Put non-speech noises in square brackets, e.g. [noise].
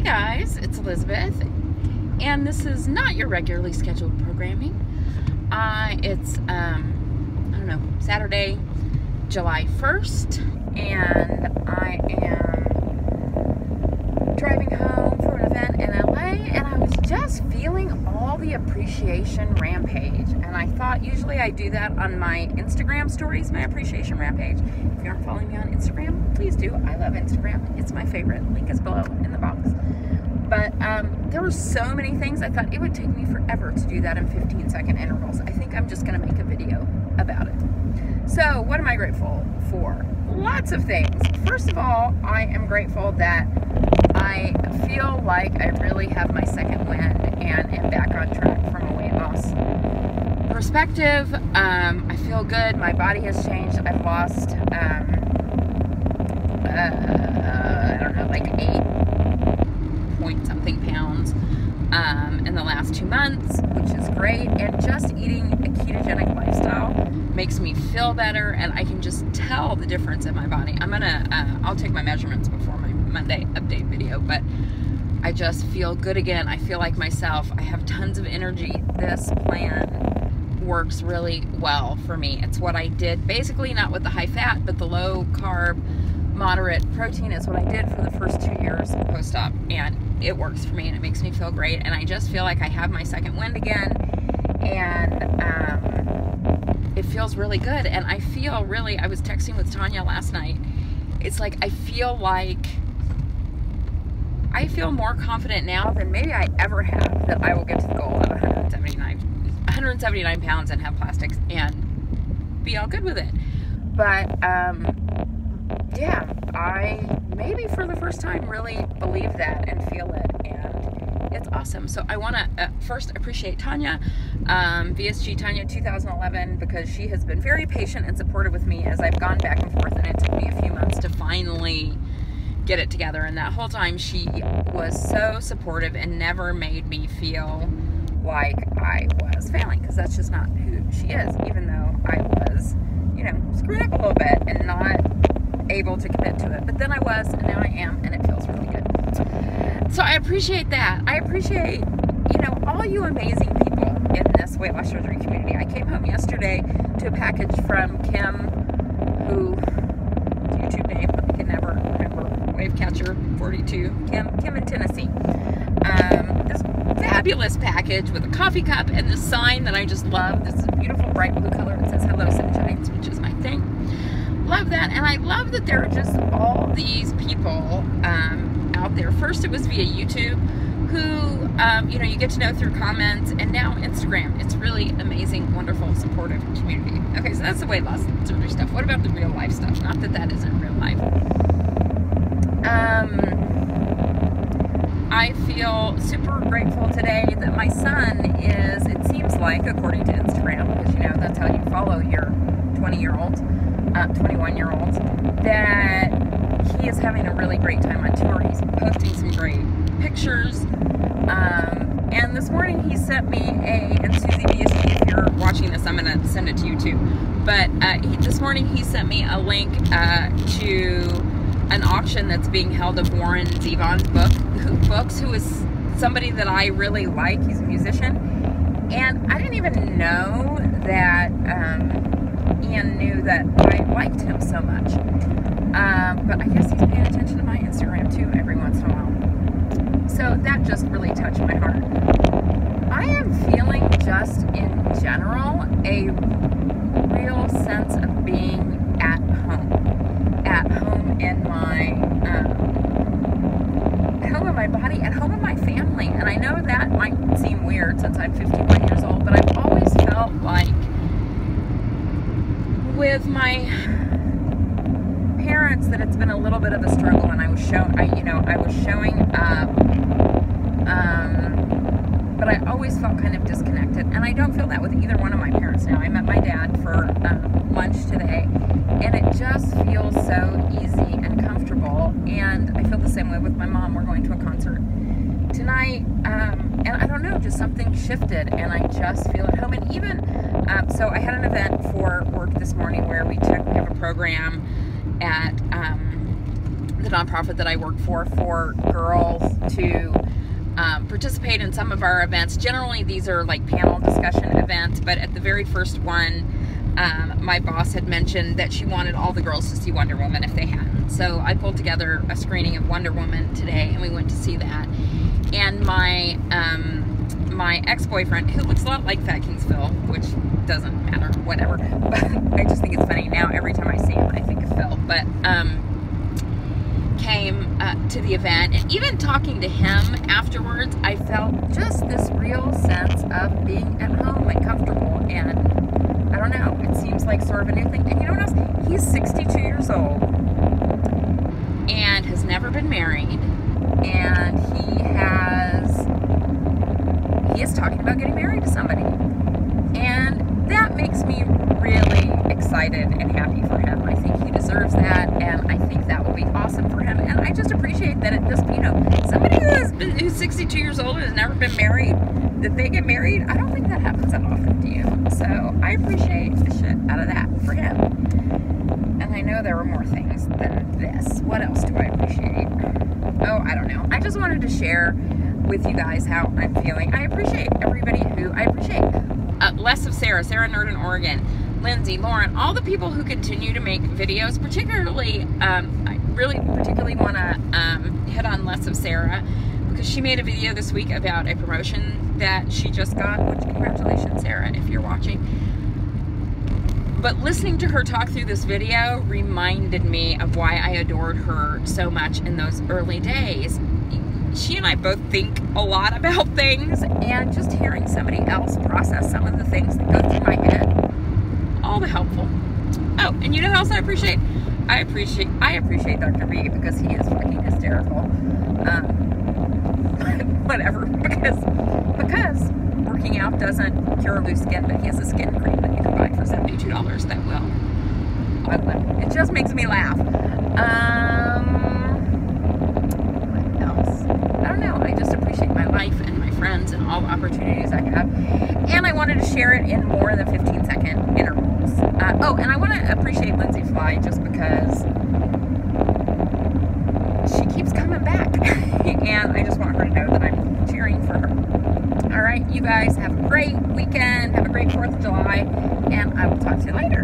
Hey guys, it's Elizabeth, and this is not your regularly scheduled programming. Uh, it's, um, I don't know, Saturday, July 1st, and I am driving home for an event in LA, and I was just feeling all the appreciation rampage. I thought usually I do that on my Instagram stories, my appreciation rampage. If you aren't following me on Instagram, please do. I love Instagram, it's my favorite. Link is below in the box. But um, there were so many things I thought it would take me forever to do that in 15 second intervals. I think I'm just going to make a video about it. So, what am I grateful for? Lots of things. First of all, I am grateful that I feel like I really have my second wind and am back on track from a weight loss perspective. Um, I feel good. My body has changed. I've lost, um, uh, I don't know, like eight point something pounds um, in the last two months, which is great. And just eating a ketogenic lifestyle makes me feel better, and I can just tell the difference in my body. I'm gonna, uh, I'll take my measurements before my Monday update video, but I just feel good again. I feel like myself. I have tons of energy. This plan works really well for me. It's what I did basically not with the high fat, but the low carb, moderate protein is what I did for the first two years post op. And it works for me and it makes me feel great. And I just feel like I have my second wind again. And um, it feels really good. And I feel really, I was texting with Tanya last night. It's like I feel like I feel more confident now than maybe I ever have that I will get to the goal of 179, 179 pounds and have plastics and be all good with it. But um, yeah, I maybe for the first time really believe that and feel it and it's awesome so i want to uh, first appreciate tanya um, vsg tanya 2011 because she has been very patient and supportive with me as i've gone back and forth and it took me a few months to finally get it together and that whole time she was so supportive and never made me feel like i was failing because that's just not who she is even though i was you know screwing up a little bit and not able to commit to it. But then I was, and now I am, and it feels really good. So I appreciate that. I appreciate, you know, all you amazing people in this weight loss surgery community. I came home yesterday to a package from Kim, who YouTube name I can never remember. Wavecatcher 42. Kim, Kim in Tennessee. Fabulous package with a coffee cup and this sign that I just love. This is a beautiful bright blue color. It says "Hello Sunshines," which is my thing love that. And I love that there are just all these people um, out there. First, it was via YouTube who, um, you know, you get to know through comments, and now Instagram. It's really amazing, wonderful, supportive community. Okay, so that's the weight loss stuff. What about the real life stuff? Not that that isn't real life. Um, I feel super grateful today that my son is, it seems like, according to Instagram, because you know, that's how you follow your 20 year old uh, 21 year old, that he is having a really great time on tour. He's posting some great pictures. Um, and this morning he sent me a, and Susie BSD, if you're watching this, I'm going to send it to you too. But uh, he, this morning he sent me a link uh, to an auction that's being held of Warren Zevon's book, who, books, who is somebody that I really like. He's a musician. And I didn't even know that um, Ian knew that I liked him so much. Um, but I guess he's paying attention to my Instagram too every once in a while. So that just really touched my heart. I am feeling just in general a real sense of being at home. At home in my um, home in my body, at home in my family. And I know that might seem weird since I'm 51 years old, but I've always felt like with my parents that it's been a little bit of a struggle and I was showing I you know I was showing up um, but I always felt kind of disconnected and I don't feel that with either one of my parents now. I met my dad for um, lunch today and it just feels so easy and comfortable and I feel the same way with my mom. We're going to a concert tonight um, and I don't know just something shifted and I just feel at home and even um, so I had an event for work this morning where we took, we have a program at um, the nonprofit that I work for for girls to um, participate in some of our events. Generally, these are like panel discussion events, but at the very first one, um, my boss had mentioned that she wanted all the girls to see Wonder Woman if they hadn't. So I pulled together a screening of Wonder Woman today, and we went to see that. And my um, my ex-boyfriend, who looks a lot like Fat Kingsville, which doesn't matter, whatever. But [laughs] I just think it's funny now. Every time I see him, I think of Phil. But um, came uh, to the event, and even talking to him afterwards, I felt just this real sense of being at home and comfortable. And I don't know, it seems like sort of a new thing. And you know what else? He's 62 years old and has never been married, and he has he is talking about getting married to somebody, and that makes me really excited and happy for him. I think he deserves that, and I think that will be awesome for him. And I just appreciate that it just, you know, somebody who is who's 62 years old and has never been married, that they get married. I don't think that happens that often, do you? So I appreciate the shit out of that for him. And I know there were more things than this. What else do I appreciate? I don't know. I just wanted to share with you guys how I'm feeling. I appreciate everybody who I appreciate. Uh, less of Sarah, Sarah Nerd in Oregon. Lindsay, Lauren, all the people who continue to make videos, particularly, um, I really particularly want to um, hit on less of Sarah because she made a video this week about a promotion that she just got, which congratulations, Sarah, if you're watching. But listening to her talk through this video reminded me of why I adored her so much in those early days. She and I both think a lot about [laughs] things, and just hearing somebody else process some of the things that go through my head all the helpful. Oh, and you know who else I appreciate? I appreciate I appreciate Dr. B because he is fucking hysterical. Um, [laughs] whatever, [laughs] because because working out doesn't cure loose skin, but he has a skin cream for seventy-two dollars that will. It just makes me laugh. Um, what else? I don't know. I just appreciate my life and my friends and all the opportunities I have, and I wanted to share it in more than fifteen second intervals. Uh, oh, and I want to appreciate Lindsay Fly just because she keeps coming back. [laughs] and I just want her to know that I'm cheering for her. All right, you guys have a great weekend. Have a great 4th of July. I will talk to you later.